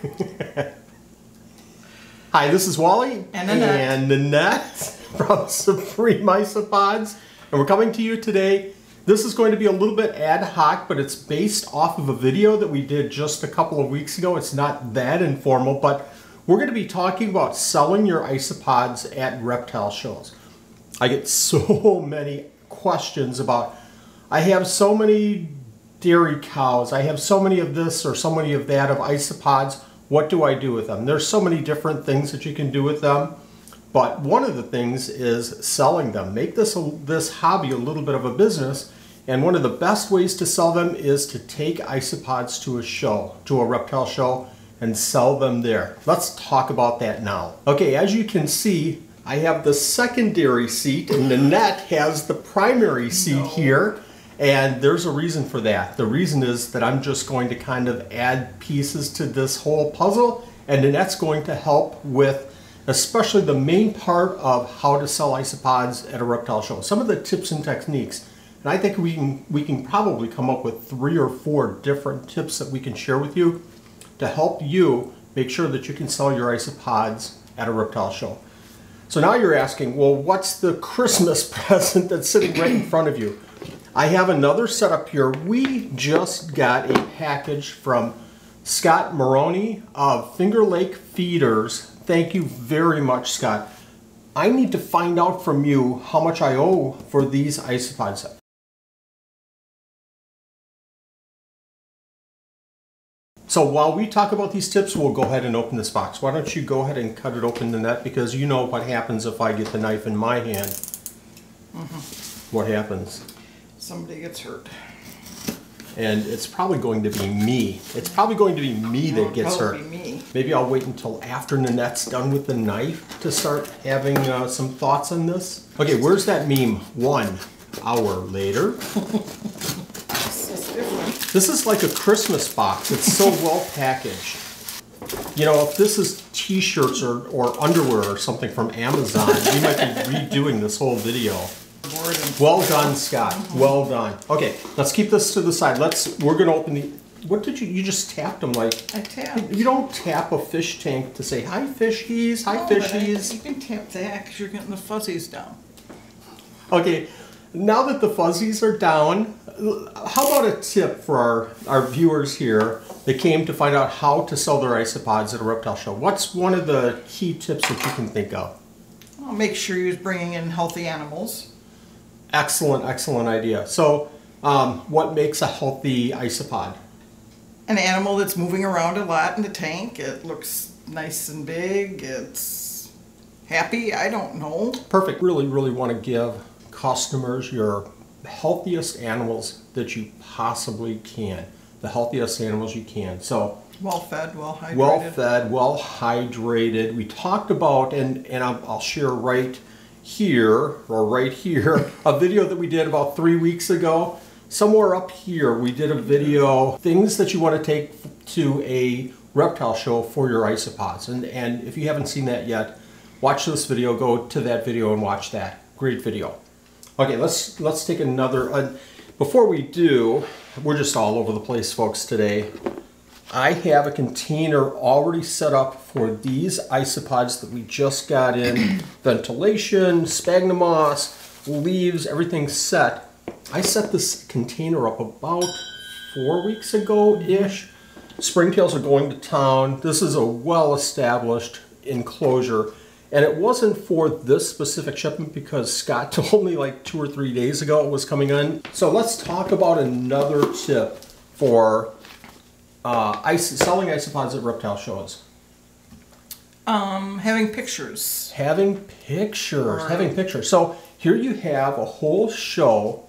Hi, this is Wally And Nanette. and Nanette from Supreme Isopods, and we're coming to you today. This is going to be a little bit ad hoc, but it's based off of a video that we did just a couple of weeks ago. It's not that informal, but we're going to be talking about selling your isopods at reptile shows. I get so many questions about I have so many dairy cows, I have so many of this or so many of that of isopods. What do I do with them? There's so many different things that you can do with them, but one of the things is selling them. Make this a, this hobby a little bit of a business, and one of the best ways to sell them is to take isopods to a show, to a reptile show, and sell them there. Let's talk about that now. Okay, as you can see, I have the secondary seat and Nanette has the primary seat here. And there's a reason for that. The reason is that I'm just going to kind of add pieces to this whole puzzle and Nanette's going to help with especially the main part of how to sell isopods at a reptile show. Some of the tips and techniques. And I think we can we can probably come up with three or four different tips that we can share with you to help you make sure that you can sell your isopods at a reptile show. So now you're asking, well, what's the Christmas present that's sitting right in front of you? I have another setup here. We just got a package from Scott Maroney of Finger Lake Feeders. Thank you very much, Scott. I need to find out from you how much I owe for these isopods. So while we talk about these tips, we'll go ahead and open this box. Why don't you go ahead and cut it open, Nanette, because you know what happens if I get the knife in my hand. Mm-hmm. What happens? Somebody gets hurt. And it's probably going to be me. It's probably going to be me that gets hurt. be me. Maybe I'll wait until after Nanette's done with the knife to start having uh, some thoughts on this. Okay, where's that meme? One hour later. This is different. This is like a Christmas box. It's so well packaged. You know, if this is t-shirts or, or underwear or something from Amazon, we might be redoing this whole video. Well done, Scott. Well done. Okay, let's keep this to the side. Let's, we're gonna open the, what did you, you just tapped them like, I tapped. you don't tap a fish tank to say, hi fishies, hi No, but I- fishies. You can tap that because you're getting the fuzzies down. Okay, now that the fuzzies are down, how about a tip for our, our viewers here that came to find out how to sell their isopods at a reptile show? What's one of the key tips that you can think of? Well, make sure you're bringing in healthy animals. Excellent, excellent idea. So, um, what makes a healthy isopod? An animal that's moving around a lot in the tank. It looks nice and big. It's happy. I don't know. Perfect. Really, really want to give customers your healthiest animals that you possibly can. The healthiest animals you can. So, Well fed, well hydrated. well fed, well hydrated. We talked about, and, and I'll, I'll share right here, or right here, a video that we did about three weeks ago. Somewhere up here, we did a video, things that you want to take to a reptile show for your isopods. And, and if you haven't seen that yet, watch this video, go to that video and watch that. Great video. Okay, let's let's take another. Uh, before we do, we're just all over the place, folks. Today, I have a container already set up for these isopods that we just got in. Ventilation, sphagnum moss, leaves, everything set. I set this container up about four weeks ago-ish. Springtails are going to town. This is a well-established enclosure. And it wasn't for this specific shipment because Scott told me like two or three days ago it was coming in. So let's talk about another tip for uh, ice, selling isopods at reptile shows. Um, having pictures. Having pictures, Right. having pictures. So here you have a whole show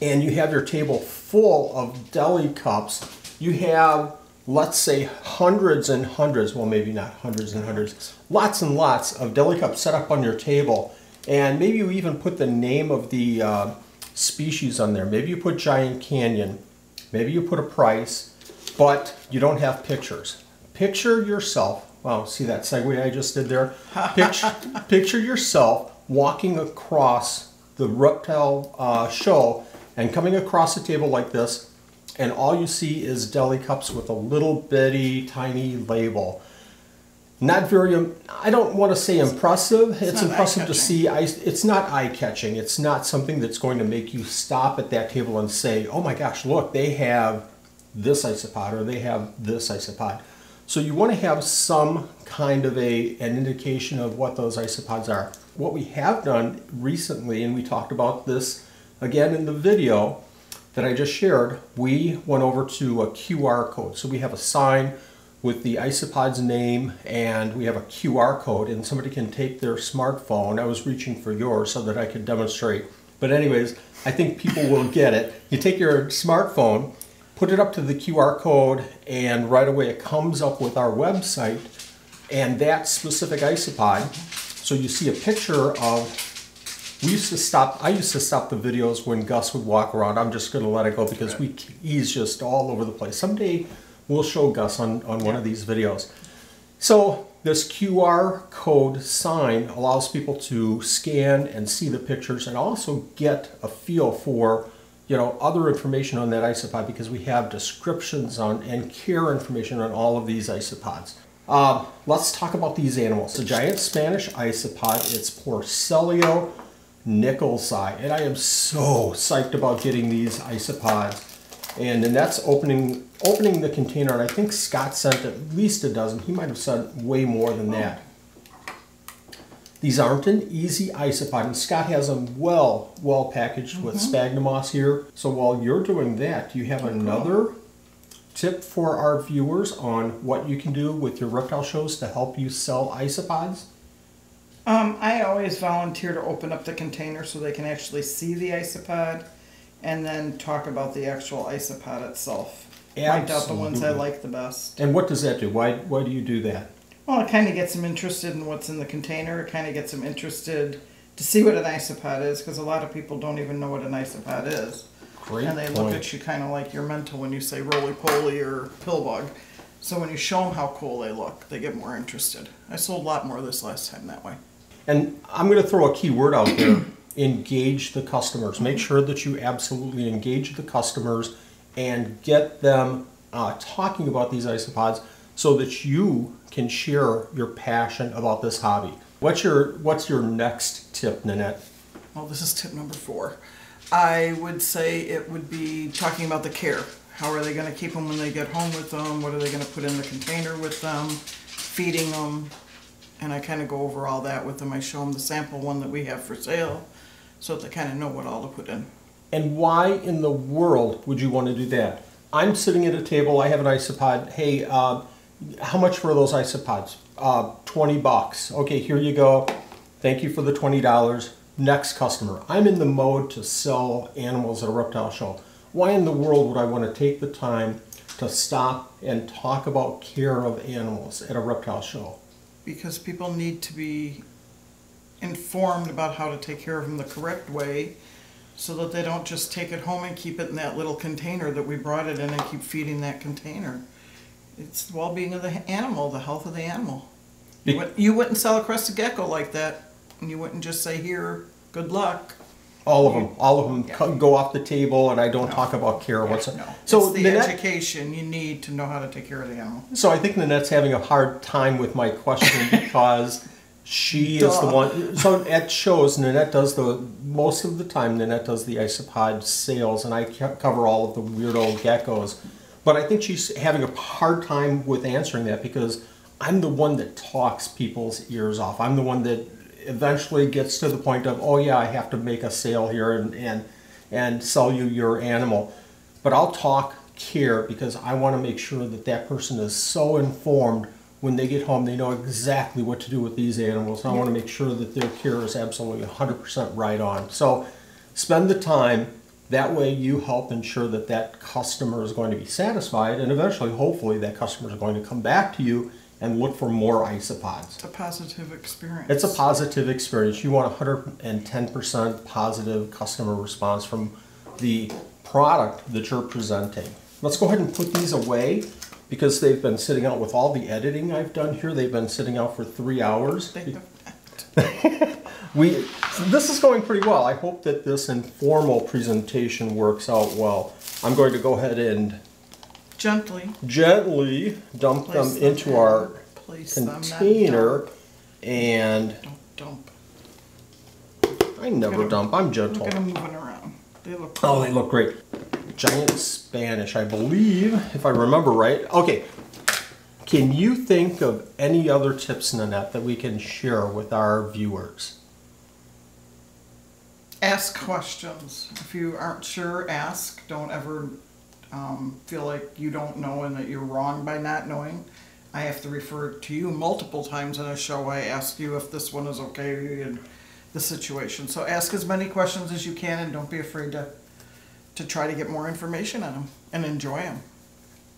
and you have your table full of deli cups. You have, let's say, hundreds and hundreds, well, maybe not hundreds and hundreds, lots and lots of deli cups set up on your table. And maybe you even put the name of the uh, species on there. Maybe you put Giant Canyon. Maybe you put a price, but you don't have pictures. Picture yourself. Wow, see that segue I just did there? Picture, picture yourself walking across the reptile uh, show and coming across a table like this and all you see is deli cups with a little bitty tiny label. Not very, I don't want to say impressive. It's, not impressive to see. I, it's not eye catching. It's not something that's going to make you stop at that table and say, oh my gosh, look, they have this isopod or they have this isopod. So you want to have some kind of a an indication of what those isopods are. What we have done recently, and we talked about this again in the video that I just shared, we went over to a QR code. So we have a sign with the isopod's name and we have a QR code and somebody can take their smartphone. I was reaching for yours so that I could demonstrate. But anyways, I think people will get it. You take your smartphone, put it up to the QR code and right away it comes up with our website and that specific isopod. So you see a picture of we used to stop. I used to stop the videos when Gus would walk around. I'm just going to let it go because we he's just all over the place. Someday we'll show Gus on on one of these videos. So this QR code sign allows people to scan and see the pictures and also get a feel for you know other information on that isopod because we have descriptions on and care information on all of these isopods. Uh, let's talk about these animals. The giant Spanish isopod. It's Porcellio Nicklesi, and I am so psyched about getting these isopods. And Nanette's opening opening the container, and I think Scott sent at least a dozen. He might have sent way more than that. These aren't an easy isopod, and Scott has them well, well packaged with sphagnum moss here. So while you're doing that, you have another tip for our viewers on what you can do with your reptile shows to help you sell isopods? Um, I always volunteer to open up the container so they can actually see the isopod and then talk about the actual isopod itself. Point out the ones I like the best. And what does that do? Why, why do you do that? Well, it kind of gets them interested in what's in the container. It kind of gets them interested to see what an isopod is because a lot of people don't even know what an isopod is. Great and they point. look at you kind of like you're mental when you say roly poly or pill bug. So when you show them how cool they look, they get more interested. I sold a lot more this last time that way. And I'm going to throw a key word out there engage the customers. Make sure that you absolutely engage the customers and get them uh, talking about these isopods so that you can share your passion about this hobby. What's your What's your next tip, Nanette? Well, this is tip number four. I would say it would be talking about the care. How are they going to keep them when they get home with them? What are they going to put in the container with them? Feeding them. And I kind of go over all that with them. I show them the sample one that we have for sale so that they kind of know what all to put in. And why in the world would you want to do that? I'm sitting at a table. I have an isopod. Hey, uh, how much were those isopods? Uh, Twenty bucks. Okay, here you go. Thank you for the twenty dollars. Next customer. I'm in the mode to sell animals at a reptile show. Why in the world would I want to take the time to stop and talk about care of animals at a reptile show? because people need to be informed about how to take care of them the correct way so that they don't just take it home and keep it in that little container that we brought it in and keep feeding that container. It's the well-being of the animal, the health of the animal. You wouldn't- You wouldn't sell a crested gecko like that, and you wouldn't just say, here, good luck. All of them, all of them co- go off the table, and I don't talk about care whatsoever. No, So it's the Nanette- education you need to know how to take care of the animal. So I think Nanette's having a hard time with my question because she is the one. So at shows, Nanette does the most of the time. Nanette does the isopod sales, and I cover all of the weirdo geckos. But I think she's having a hard time with answering that because I'm the one that talks people's ears off. I'm the one that eventually gets to the point of, oh yeah, I have to make a sale here and and and sell you your animal. But I'll talk care because I want to make sure that that person is so informed when they get home, they know exactly what to do with these animals. And I want to make sure that their care is absolutely 100% right on. So spend the time. That way you help ensure that that customer is going to be satisfied and eventually, hopefully, that customer is going to come back to you and look for more isopods. It's a positive experience. It's a positive experience. You want 110% positive customer response from the product that you're presenting. Let's go ahead and put these away because they've been sitting out with all the editing I've done here. They've been sitting out for three hours. They have that. we this is going pretty well. I hope that this informal presentation works out well. I'm going to go ahead and Gently gently dump them them into in. our container and Don't dump. I never Gonna- dump. I'm gentle. them moving around. They look Oh, they look great. Giant Spanish, I believe, if I remember right. Okay. Can you think of any other tips, Nanette, that we can share with our viewers? Ask questions. If you aren't sure, ask. Don't ever um, feel like you don't know and that you're wrong by not knowing. I have to refer to you multiple times in a show. I ask you if this one is okay and the situation. So ask as many questions as you can and don't be afraid to to try to get more information on them and enjoy them.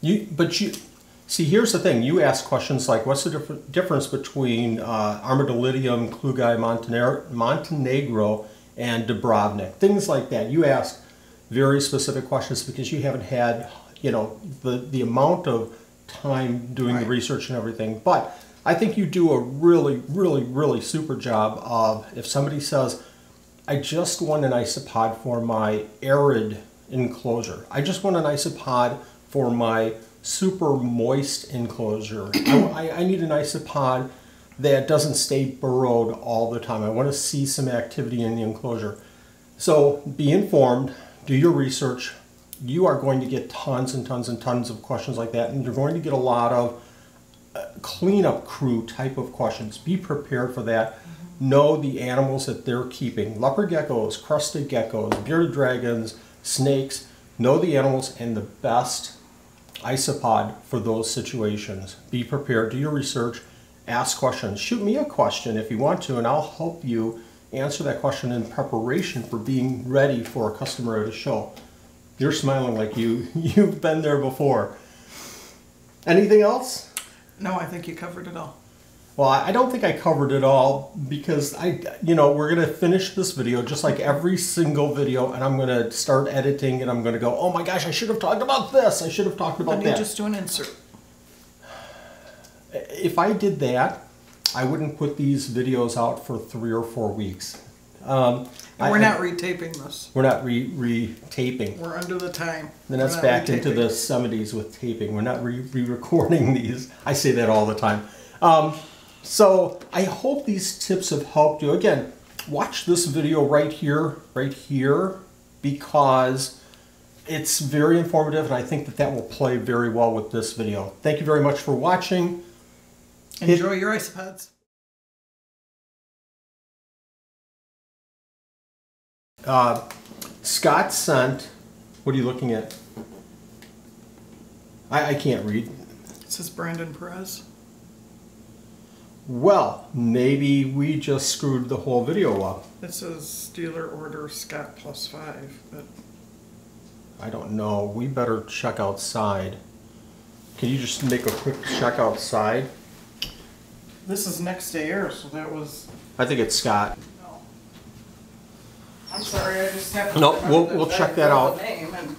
You, but you, see, here's the thing. You ask questions like, what's the differ- difference between uh, Armadillidium, Klugii Montenegro, Montenegro, and Dubrovnik? Things like that. You ask very specific questions because you haven't had, you know, the, the amount of time doing the research and everything. But I think you do a really, really, really super job of if somebody says, I just want an isopod for my arid enclosure. I just want an isopod for my super moist enclosure. I, I- I need an isopod that doesn't stay burrowed all the time. I want to see some activity in the enclosure. So be informed, do your research. You are going to get tons and tons and tons of questions like that, and you're going to get a lot of uh, cleanup crew type of questions. Be prepared for that. Mm-hmm. Know the animals that they're keeping. Leopard geckos, crested geckos, bearded dragons, snakes. Know the animals and the best isopod for those situations. Be prepared, do your research, ask questions. Shoot me a question if you want to, and I'll help you answer that question in preparation for being ready for a customer at a show. You're smiling like you you've been there before. Anything else? No, I think you covered it all. Well, I don't think I covered it all because I, you know, we're gonna finish this video just like every single video, and I'm gonna start editing, and I'm gonna go, oh my gosh, I should have talked about this. I should have talked about Then you that. just do an insert. If I did that, I wouldn't put these videos out for three or four weeks. Um, And we're I- not retaping this. We're not re re taping. We're under the time. Then that's back into the 70s with taping. We're not re recording these. I say that all the time. Um, so I hope these tips have helped you. Again, watch this video right here, right here, because it's very informative and I think that that will play very well with this video. Thank you very much for watching. Enjoy your isopods. Uh, Scott sent, what are you looking at? I, I can't read. It says Brandon Perez. Well, maybe we just screwed the whole video up. It says dealer order Scott plus five, but I don't know. We better check outside. Can you just make a quick check outside? This is next to air, so that was. I think it's Scott. No. I'm sorry, I just have to. No, we'll- we'll check that out. Name and